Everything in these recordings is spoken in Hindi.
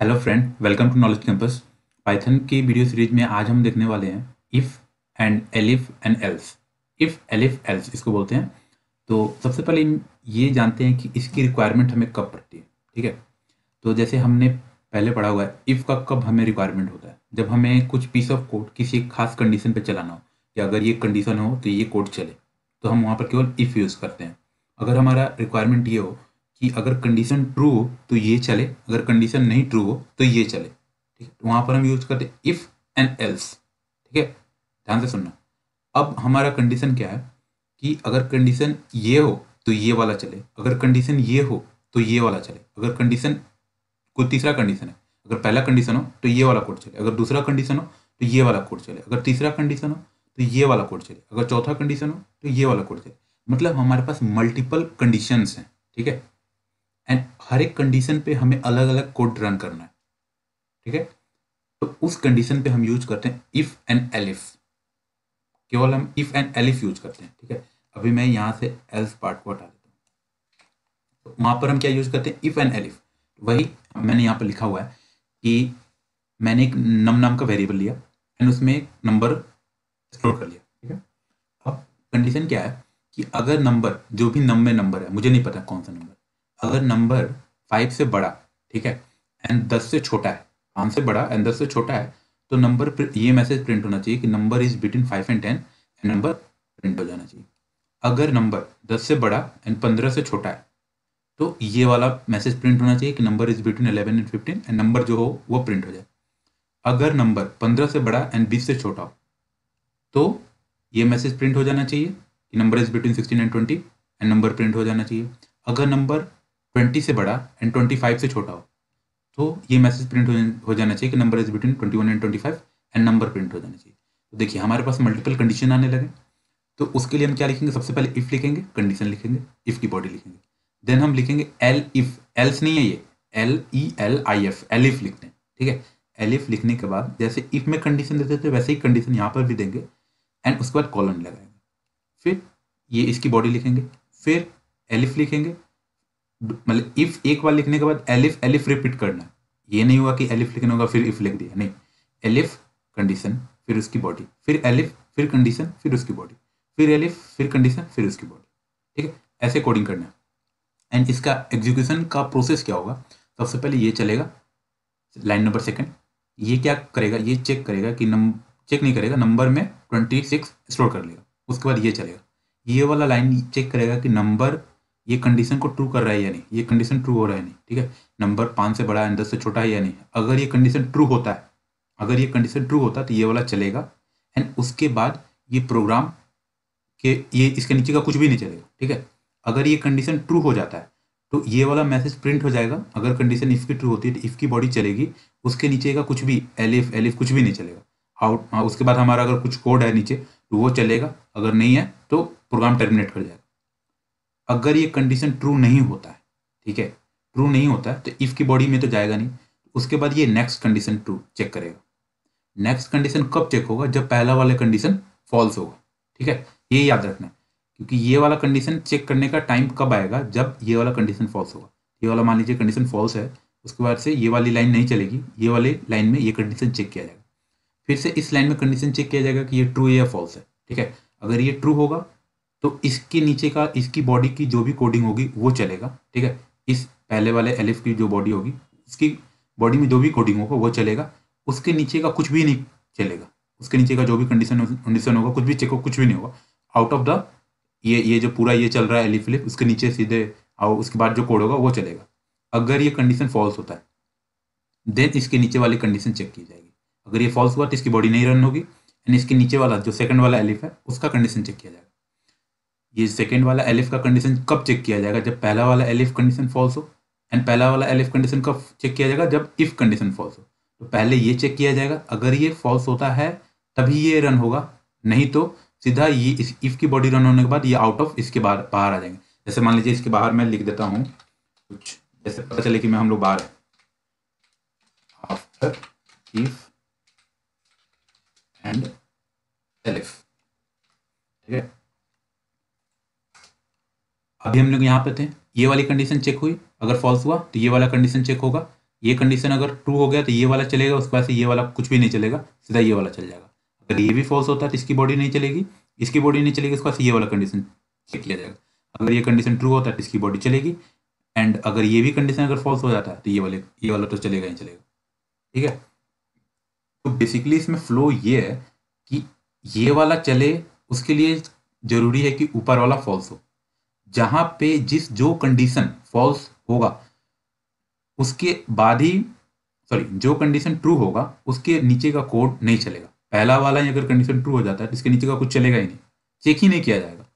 Hello friend welcome to knowledge campus Python की वीडियो सीरीज़ में आज हम देखने वाले हैं if and elif and else if elif else इसको बोलते हैं। तो सबसे पहले ये जानते हैं कि इसकी रिक्वायरमेंट हमें कब पड़ती है, ठीक है? तो जैसे हमने पहले पढ़ा हुआ है इफ़ का कब हमें रिक्वायरमेंट होता है? जब हमें कुछ पीस ऑफ़ कोड किसी खास कंडीशन पर चलाना हो कि अगर ये कंडीशन हो तो ये कोड चले। तो हम वहाँ पर केवल इफ़ यूज़ करते हैं। अगर हमारा रिक्वायरमेंट ये हो कि अगर कंडीशन ट्रू हो तो ये चले। अगर कंडीशन नहीं ट्रू हो तो ये चले। ठीक है? वहाँ पर हम यूज़ करते हैं इफ़ एंड एल्स ठीक है? ध्यान से सुनना। अब हमारा कंडीशन क्या है? कि अगर कंडीशन ये हो तो ये वाला चले। अगर कंडीशन ये हो तो ये वाला चले। अगर कंडीशन कोई तीसरा कंडीशन है, अगर पहला कंडीशन हो तो ये वाला कोड चले। अगर दूसरा कंडीशन हो तो ये वाला कोड चले। अगर तीसरा कंडीशन हो तो ये वाला कोड चले अगर चौथा कंडीशन हो तो ये वाला कोड चले मतलब हमारे पास मल्टीपल कंडीशंस हैं, ठीक है? एंड हर एक कंडीशन पे हमें अलग अलग कोड रन करना है, ठीक है? तो उस कंडीशन पे हम यूज़ करते हैं इफ़ एंड एलिफ केवल हम इफ़ एंड एलिफ यूज़ करते हैं, ठीक है? अभी मैं यहाँ से एल्स पार्ट को हटा देता हूँ। तो वहाँ पर हम क्या यूज़ करते हैं? इफ़ एंड एलिफ वही मैंने यहाँ पर लिखा हुआ है कि मैंने एक नम नाम का वेरिएबल लिया एंड उसमें एक नंबर स्टोर कर लिया, ठीक है? अब कंडीशन क्या है कि अगर नंबर जो भी नम में नंबर है, मुझे नहीं पता कौन सा नंबर अगर नंबर फाइव से बड़ा, ठीक है एंड दस से छोटा है, पाँच से बड़ा एंड दस से छोटा है तो नंबर ये मैसेज प्रिंट होना चाहिए कि number is between five and ten and number print हो जाना चाहिए। अगर नंबर दस से बड़ा एंड पंद्रह से छोटा है तो ये वाला मैसेज प्रिंट होना चाहिए कि number is between eleven and fifteen and number जो हो, वो प्रिंट हो जाए। अगर नंबर पंद्रह से बड़ा एंड बीस से छोटा हो तो ये मैसेज प्रिंट हो जाना चाहिए कि number is between sixteen and twenty and number print हो जाना चाहिए। अगर नंबर ट्वेंटी से बड़ा एंड ट्वेंटी फाइव से छोटा हो तो ये मैसेज प्रिंट हो जाना चाहिए कि number is between twenty one and twenty five and number print हो जाना चाहिए। तो देखिए, हमारे पास मल्टीपल कंडीशन आने लगे। तो उसके लिए हम क्या लिखेंगे? सबसे पहले इफ़ लिखेंगे कंडीशन लिखेंगे इफ़ की बॉडी लिखेंगे। देन हम लिखेंगे एल इफ़ एल्स नहीं है ये। L E L I F L if लिखते हैं, ठीक है? एल इफ़ लिखने के बाद जैसे इफ़ में कंडीशन देते थे, वैसे ही कंडीशन यहाँ पर भी देंगे। एंड उसके बाद कॉलन लगाएँगे। फिर ये इसकी बॉडी लिखेंगे। फिर एलिफ लिखेंगे। मतलब इफ़ एक बार लिखने के बाद एलिफ एलिफ रिपीट करना ये नहीं हुआ कि एलिफ लिखना होगा, फिर इफ़ लिख दिया। नहीं। एलिफ कंडीशन फिर उसकी बॉडी फिर एलिफ फिर कंडीशन फिर उसकी बॉडी फिर एलिफ फिर कंडीशन फिर उसकी बॉडी ठीक है? ऐसे कोडिंग करना एंड इसका एग्जीक्यूशन का प्रोसेस क्या होगा? सबसे पहले ये चलेगा। लाइन नंबर सेकंड ये क्या करेगा? ये चेक करेगा कि नम चेक नहीं करेगा, नंबर में ट्वेंटी सिक्स स्टोर कर लेगा, उसके बाद ये चलेगा। ये वाला लाइन चेक करेगा कि नंबर ये कंडीशन को ट्रू कर रहा है या नहीं, ये कंडीशन ट्रू हो रहा है नहीं, ठीक है? नंबर पाँच से बड़ा है, दस से छोटा है या नहीं? अगर ये कंडीशन ट्रू होता है, अगर ये कंडीशन ट्रू होता है तो ये वाला चलेगा एंड उसके बाद ये प्रोग्राम के, ये इसके नीचे का कुछ भी नहीं चलेगा, ठीक है? अगर ये कंडीशन ट्रू हो जाता है तो ये वाला मैसेज प्रिंट हो जाएगा, अगर कंडीशन इफ़ की ट्रू होती है तो इफ़ की बॉडी चलेगी, उसके नीचे का कुछ भी एलिफ एलिफ कुछ भी नहीं चलेगा। आउट हाँ उसके बाद हमारा अगर कुछ कोड है नीचे तो वो चलेगा। अगर नहीं है तो प्रोग्राम टर्मिनेट कर जाएगा। अगर ये कंडीशन ट्रू नहीं होता है, ठीक है ट्रू नहीं होता है तो इफ़ की बॉडी में तो जाएगा नहीं। उसके बाद ये नेक्स्ट कंडीशन ट्रू चेक करेगा। नेक्स्ट कंडीशन कब चेक होगा? जब पहला वाला कंडीशन फॉल्स होगा, ठीक है? ये याद रखना है, क्योंकि ये वाला कंडीशन चेक करने का टाइम कब आएगा? जब ये वाला कंडीशन फॉल्स होगा। ये वाला मान लीजिए कंडीशन फॉल्स है, उसके बाद से ये वाली लाइन नहीं चलेगी, ये वाली लाइन में ये कंडीशन चेक किया जाएगा। फिर से इस लाइन में कंडीशन चेक किया जाएगा कि ये ट्रू है या फॉल्स है। ठीक है? अगर ये ट्रू होगा तो इसके नीचे का, इसकी बॉडी की जो भी कोडिंग होगी, वो चलेगा। ठीक है? इस पहले वाले एलिफ की जो बॉडी होगी, इसकी बॉडी में जो भी कोडिंग होगा, वो चलेगा। उसके नीचे का कुछ भी नहीं चलेगा। उसके नीचे का जो भी कंडीशन कंडीशन होगा, कुछ भी चेक हो, कुछ भी नहीं होगा। आउट ऑफ़ द ये ये जो पूरा ये चल रहा है एलिफ लिफ उसके नीचे सीधे और उसके बाद जो कोड होगा, वो चलेगा। अगर ये कंडीशन फॉल्स होता है देन इसके नीचे वाली कंडीशन चेक की जाएगी। अगर ये फॉल्स हुआ तो इसकी बॉडी नहीं रन होगी एंड इसके नीचे वाला जो सेकंड वाला एलिफ है, उसका कंडीशन चेक किया जाएगा। ये सेकंड वाला एलिफ का कंडीशन कब चेक किया जाएगा? जब पहला वाला एलिफ कंडीशन फॉल्स हो एंड पहला वाला एलिफ कंडीशन कब चेक किया जाएगा? जब इफ़ कंडीशन फॉल्स हो। तो पहले ये चेक किया जाएगा, अगर ये फॉल्स होता है, तभी ये रन होगा, नहीं तो सीधा ये इस इफ़ की बॉडी रन होने के बाद ये आउट ऑफ़ इसके बाहर बाहर आ जाएँगे। जैसे मान लीजिए इसके बाहर मैं लिख देता हूँ, कुछ जैसे पता चले कि मैं हम लोग बाहर है। आफ्टर इफ़ एंड एलिफ ठीक है? अभी हम लोग यहाँ पे थे। ये वाली कंडीशन चेक हुई। अगर फॉल्स हुआ तो ये वाला कंडीशन चेक होगा। ये कंडीशन अगर ट्रू हो गया तो ये वाला चलेगा। उसके बाद से ये वाला कुछ भी नहीं चलेगा। सीधा ये वाला चल जाएगा। अगर ये भी फॉल्स होता है तो इसकी बॉडी नहीं चलेगी। इसकी बॉडी नहीं चलेगी, उसके बाद ये वाला कंडीशन चेक किया जाएगा। अगर ये कंडीशन ट्रू होता है तो इसकी बॉडी चलेगी। एंड अगर ये भी कंडीशन अगर फॉल्स हो जाता है तो ये वाले ये वाला तो चलेगा ही चलेगा। ठीक है? तो बेसिकली इसमें फ्लो ये है कि ये वाला चले, उसके लिए ज़रूरी है कि ऊपर वाला फॉल्स हो। जहाँ पे जिस जो कंडीशन फॉल्स होगा, उसके बाद ही सॉरी जो कंडीशन ट्रू होगा, उसके नीचे का कोड नहीं चलेगा। पहला वाला ही अगर कंडीशन ट्रू हो जाता है तो इसके नीचे का कुछ चलेगा ही नहीं। चेक ही नहीं किया जाएगा।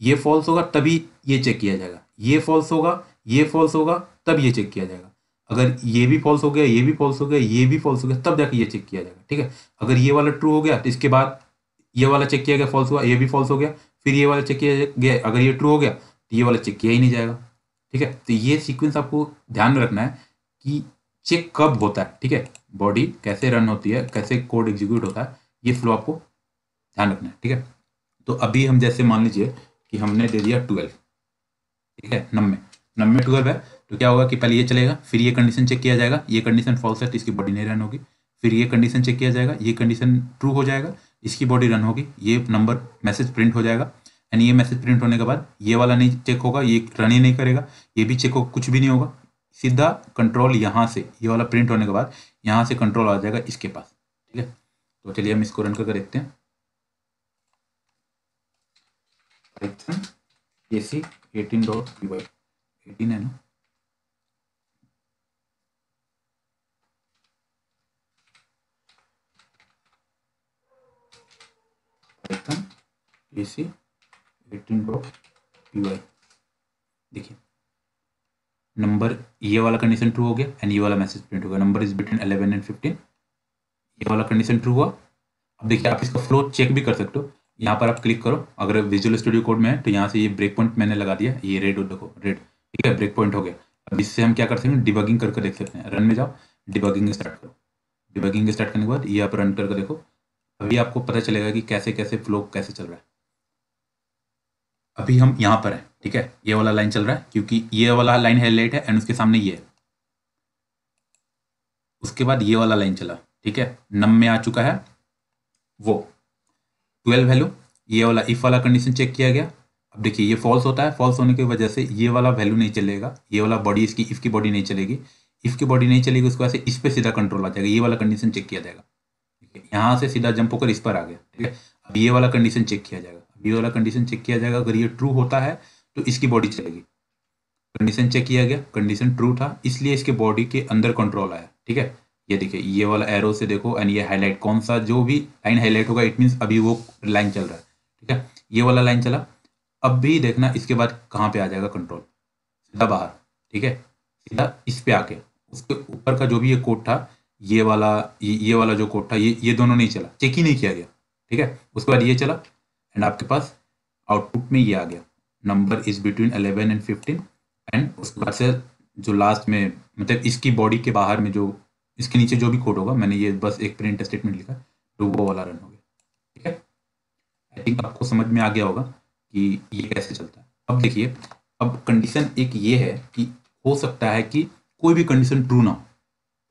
ये फॉल्स होगा, तभी ये चेक किया जाएगा। ये फॉल्स होगा, ये फॉल्स होगा, तब ये चेक किया जाएगा। अगर ये भी फॉल्स हो गया, ये भी फॉल्स हो गया, ये भी फॉल्स हो गया, तब जाके ये चेक किया जाएगा, ठीक है? अगर ये वाला ट्रू हो गया तो इसके बाद ये वाला चेक किया गया फॉल्स हुआ, ये भी फॉल्स हो गया, फिर ये वाला चेक किया गया, अगर ये ट्रू हो गया तो ये वाला चेक किया ही नहीं जाएगा, ठीक है? तो ये सीक्वेंस आपको ध्यान में रखना है कि चेक कब होता है, ठीक है? बॉडी कैसे रन होती है, कैसे कोड एग्जीक्यूट होता है, ये फ्लो आपको ध्यान रखना है, ठीक है? तो अभी हम जैसे मान लीजिए कि हमने दे दिया ट्वेल्व ठीक है? नब्बे नब्बे ट्वेल्व है तो क्या होगा कि पहले ये चलेगा, फिर ये कंडीशन चेक किया जाएगा, ये कंडीशन फॉल्स है तो इसकी बॉडी नहीं रन होगी। फिर ये कंडीशन चेक किया जाएगा, ये कंडीशन ट्रू हो जाएगा, इसकी बॉडी रन होगी। ये नंबर मैसेज प्रिंट हो जाएगा। एंड ये मैसेज प्रिंट होने के बाद ये वाला नहीं चेक होगा, ये रन ही नहीं करेगा, ये भी चेक होगा कुछ भी नहीं होगा। सीधा कंट्रोल यहाँ से, ये वाला प्रिंट होने के बाद यहाँ से कंट्रोल आ जाएगा इसके पास, ठीक है? तो चलिए हम इसको रन करके देखते हैं। एटीन डॉट एटीन है ना? A C eighteen dot P Y देखिए नंबर ये वाला कंडीशन ट्रू हो गया एंड ये वाला मैसेज प्रिंट हो गया। Number is between eleven and fifteen ये वाला कंडीशन ट्रू हुआ। अब देखिए, आप इसका फ्लो चेक भी कर सकते हो। यहाँ पर आप क्लिक करो। अगर विजुअल स्टूडियो कोड में है तो यहाँ से ये ब्रेक पॉइंट मैंने लगा दिया। ये रेड हो देखो रेड ठीक है ब्रेक पॉइंट हो गया। अब इससे हम क्या कर सकते हैं? डिबगिंग करके देख सकते हैं। रन में जाओ। डिबगिंग स्टार्ट करो। डिबगिंग स्टार्ट करने के बाद ये आप रन करके देखो। अभी आपको पता चलेगा कि कैसे कैसे फ्लो कैसे चल रहा है। अभी हम यहाँ पर हैं, ठीक है? ये वाला लाइन चल रहा है, क्योंकि ये वाला लाइन हाईलाइट है एंड उसके सामने ये है। उसके बाद ये वाला लाइन चला, ठीक है? नम में आ चुका है वो। ट्वेल्व वैल्यू ये वाला इफ़ वाला कंडीशन चेक किया गया। अब देखिए, ये फॉल्स होता है फॉल्स होने की वजह से ये वाला वैल्यू नहीं चलेगा, ये वाला बॉडी इसकी इफ़ की बॉडी नहीं चलेगी। इफ़ की बॉडी नहीं चलेगी, उसके बाद से इस पर सीधा कंट्रोल आ जाएगा, ये वाला कंडीशन चेक किया जाएगा। ठीक है यहाँ से सीधा जंप होकर इस पर आ गया, ठीक है? अब ये वाला कंडीशन चेक किया जाएगा। ये वाला कंडीशन चेक किया जाएगा। अगर ये ट्रू होता है तो इसकी बॉडी चलेगी। कंडीशन चेक किया गया कंडीशन ट्रू था इसलिए इसके बॉडी के अंदर कंट्रोल आया ठीक है? ये देखिए ये वाला एरो से देखो एंड ये हाईलाइट कौन सा जो भी लाइन हाईलाइट होगा इट मीन्स अभी वो लाइन चल रहा है ठीक है? ये वाला लाइन चला। अब भी देखना इसके बाद कहाँ पे आ जाएगा कंट्रोल सीधा बाहर ठीक है? सीधा इस पे आके उसके ऊपर का जो भी ये कोड था ये वाला ये, ये वाला जो कोड था ये ये दोनों नहीं चला। चेक ही नहीं किया गया ठीक है? उसके बाद ये चला। एंड आपके पास आउटपुट में ये आ गया। Number is between eleven and fifteen and उसके बाद से जो लास्ट में मतलब इसकी बॉडी के बाहर में जो, इसके नीचे जो भी कोड होगा, मैंने ये बस एक प्रिंट स्टेटमेंट लिखा तो वो वाला रन हो गया। ठीक है? आई थिंक आपको समझ में आ गया होगा कि ये कैसे चलता है। अब देखिए, अब कंडीशन एक ये है कि हो सकता है कि कोई भी कंडीशन ट्रू ना हो।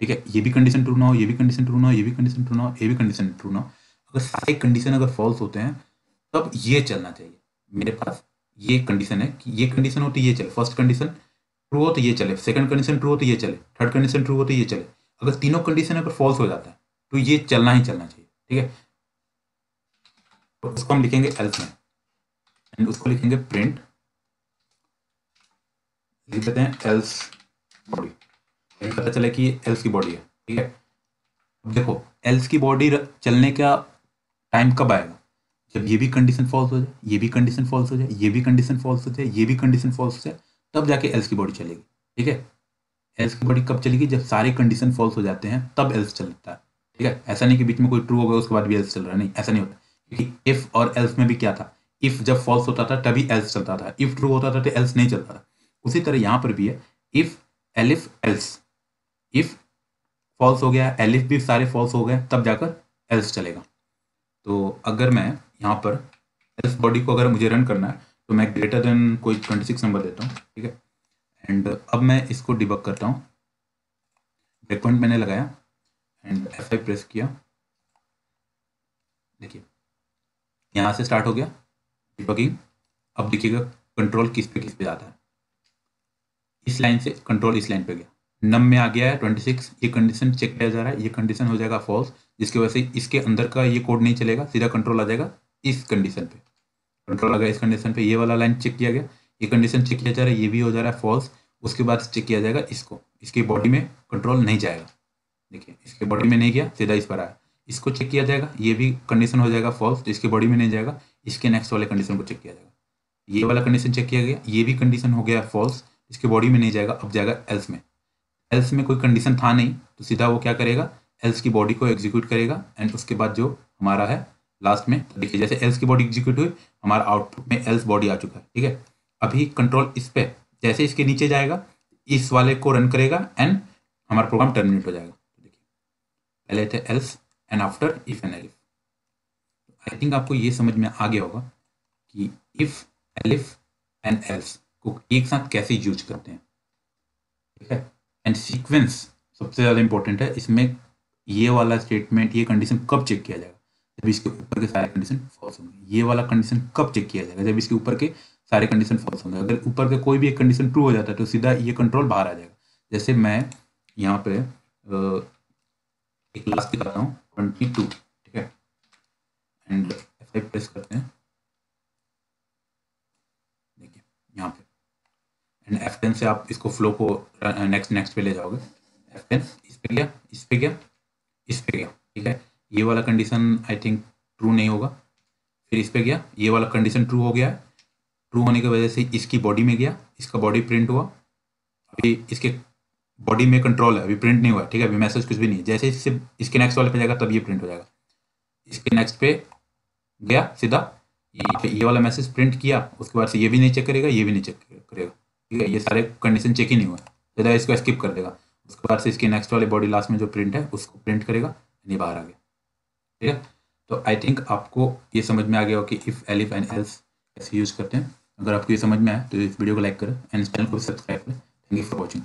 ठीक है? ये भी कंडीशन ट्रू ना हो, ये भी कंडीशन ट्रू ना हो, ये भी कंडीशन ट्रू ना हो, ये भी कंडीशन ट्रू ना हो। अगर सारे कंडीशन अगर फॉल्स होते हैं तब ये चलना चाहिए। मेरे पास ये कंडीशन है कि ये कंडीशन हो तो ये चले। फ़र्स्ट कंडीशन ट्रू हो तो ये चले। सेकंड कंडीशन ट्रू हो तो ये चले। थर्ड कंडीशन ट्रू हो तो ये चले। अगर तीनों कंडीशन अगर फॉल्स हो जाता है तो ये चलना ही चलना चाहिए, ठीक है? तो उसको हम लिखेंगे एल्स में एंड उसको लिखेंगे प्रिंट लिख देते हैं एल्स बॉडी पता चले कि एल्स की बॉडी है, ठीक है? देखो एल्स की बॉडी चलने का टाइम कब आएगा? जब ये भी कंडीशन फॉल्स हो जाए, ये भी कंडीशन फॉल्स हो जाए, ये भी कंडीशन फॉल्स हो जाए, ये भी कंडीशन फॉल्स हो जाए, तब जाके एल्स की बॉडी चलेगी, ठीक है? एल्स की बॉडी कब चलेगी? जब सारे कंडीशन फॉल्स हो जाते हैं, तब एल्स चलता है, ठीक है? ऐसा नहीं कि बीच में कोई ट्रू हो गया उसके बाद भी एल्स चल रहा है, नहीं, ऐसा नहीं होता। क्योंकि इफ़ और एल्स में भी क्या था? इफ़ जब फॉल्स होता था, तभी एल्स चलता था। इफ़ ट्रू होता था तो एल्स नहीं चलता था। उसी तरह यहाँ पर भी है if elif else if false हो गया एलिफ भी सारे फॉल्स हो गए, तब जाकर एल्स चलेगा। तो अगर मैं यहाँ पर एल्स बॉडी को अगर मुझे रन करना है तो मैं ग्रेटर देन कोई ट्वेंटी सिक्स नंबर देता हूँ, ठीक है? एंड अब मैं इसको डिबक करता हूँ। ब्रेक पॉइंट मैंने लगाया एंड एफ़ आई प्रेस किया। देखिए, यहाँ से स्टार्ट हो गया डिबगिंग अब देखिएगा कंट्रोल किस पे किस पे जाता है। इस लाइन से कंट्रोल इस लाइन पे गया। नम में आ गया है ट्वेंटी सिक्स ये कंडीशन चेक किया जा रहा है, ये कंडीशन हो जाएगा फॉल्स जिसकी वजह से इसके अंदर का ये कोड नहीं चलेगा, सीधा कंट्रोल आ जाएगा। इस कंडीशन पे। कंट्रोल गया इस कंडीशन पे ये वाला लाइन चेक किया गया, ये कंडीशन चेक किया जा रहा है, ये भी हो जा रहा है फॉल्स उसके बाद चेक किया जाएगा इसको। इसकी बॉडी में कंट्रोल नहीं जाएगा। देखिए, इसके बॉडी में नहीं गया सीधा इस पर आया। इसको चेक किया जाएगा, ये भी कंडीशन हो जाएगा फॉल्स तो इसके बॉडी में नहीं जाएगा, इसके नेक्स्ट वाले कंडीशन को चेक किया जाएगा। ये वाला कंडीशन चेक किया गया, ये भी कंडीशन हो गया फॉल्स इसके बॉडी में नहीं जाएगा, अब जाएगा एल्स में। एल्स में कोई कंडीशन था नहीं तो सीधा वो क्या करेगा एल्स की बॉडी को एग्जीक्यूट करेगा एंड उसके बाद जो हमारा है लास्ट में। देखिए, जैसे एल्स की बॉडी एग्जीक्यूट हुई, हमारा आउटपुट में एल्स बॉडी आ चुका है, ठीक है? अभी कंट्रोल इस पे, जैसे इसके नीचे जाएगा, इस वाले को रन करेगा एंड हमारा प्रोग्राम टर्मिनेट हो जाएगा। देखिए, पहले थे else and after if and elif I think आपको ये समझ में आ गया होगा कि इफ़ एलिफ एंड एल्स को एक साथ कैसे यूज़ करते हैं। ठीक है? एंड सीक्वेंस सबसे ज़्यादा इंपॉर्टेंट है, इसमें ये वाला स्टेटमेंट ये कंडीशन कब चेक किया जाएगा? जब इसके ऊपर के सारे कंडीशन फॉल्स होंगे। ये वाला कंडीशन कब चेक किया जाएगा? जब इसके ऊपर के सारे कंडीशन फॉल्स होंगे। अगर ऊपर के कोई भी एक कंडीशन ट्रू हो जाता है तो सीधा ये कंट्रोल बाहर आ जाएगा। जैसे मैं यहाँ पे एक लास्ट दिखाता हूँ ट्वेंटी ठीक है? एंड एफ़ प्रेस करते हैं। देखिए, यहाँ पे। एंड एफ़ टेन से आप इसको फ्लो को नेक्स्ट नेक्स्ट पे ले जाओगे। एफ़ टेन इस पे गया, इस पे गया, इस पे गया, ठीक है? ये वाला कंडीशन आई थिंक ट्रू नहीं होगा। फिर इस पर गया। ये वाला कंडीशन ट्रू हो गया ट्रू होने की वजह से इसकी बॉडी में गया। इसका बॉडी प्रिंट हुआ। अभी इसके बॉडी में कंट्रोल है। अभी प्रिंट नहीं हुआ ठीक है? अभी मैसेज कुछ भी नहीं जैसे इससे, इसके नेक्स्ट वाले पे जाएगा, तब ये प्रिंट हो जाएगा। इसके नेक्स्ट पे गया सीधा। ये ये वाला मैसेज प्रिंट किया। उसके बाद से ये भी नहीं चेक करेगा, ये भी नहीं चेक करेगा। ठीक है? ये सारे कंडीशन चेक ही नहीं हुआ सीधा इसको स्किप कर देगा। उसके बाद से इसके नेक्स्ट वाले बॉडी लास्ट में जो प्रिंट है, उसको प्रिंट करेगा। नहीं, बाहर आ गया। ठीक है। तो आई थिंक आपको ये समझ में आ गया हो कि इफ़ एलिफ एंड एल्स कैसे यूज़ करते हैं। अगर आपको ये समझ में आए तो इस वीडियो को लाइक करें एंड चैनल को सब्सक्राइब करें। Thank you for watching